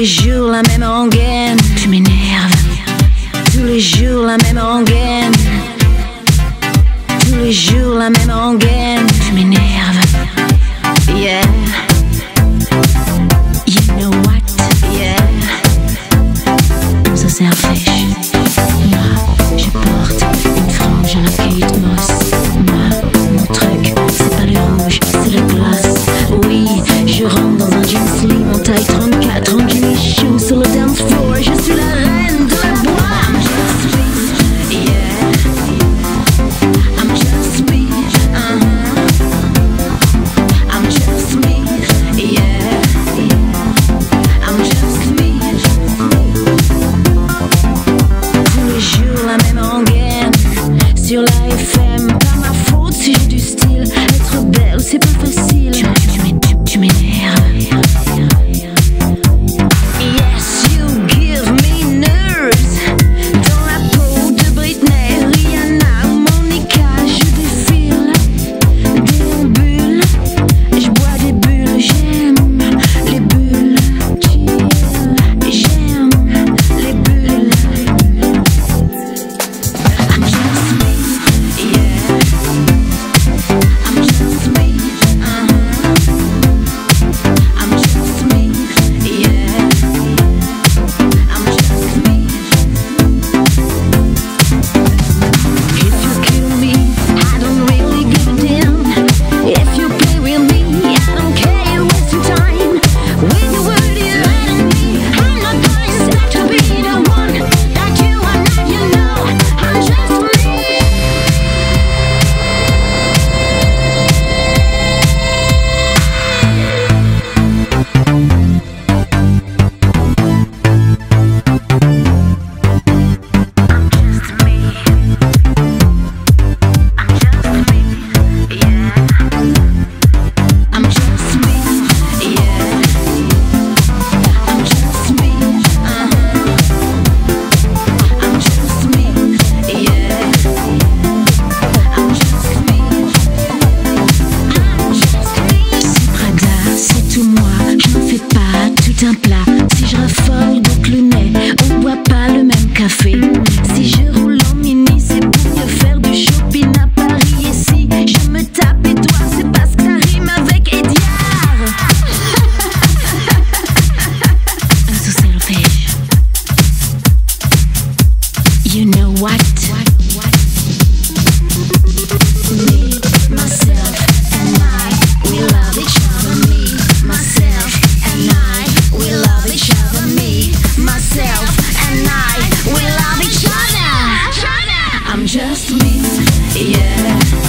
les jours la même rengaine, tu m'énerves. Tous les jours la même rengaine. Tous les jours la même rengaine. I'm just me, yeah.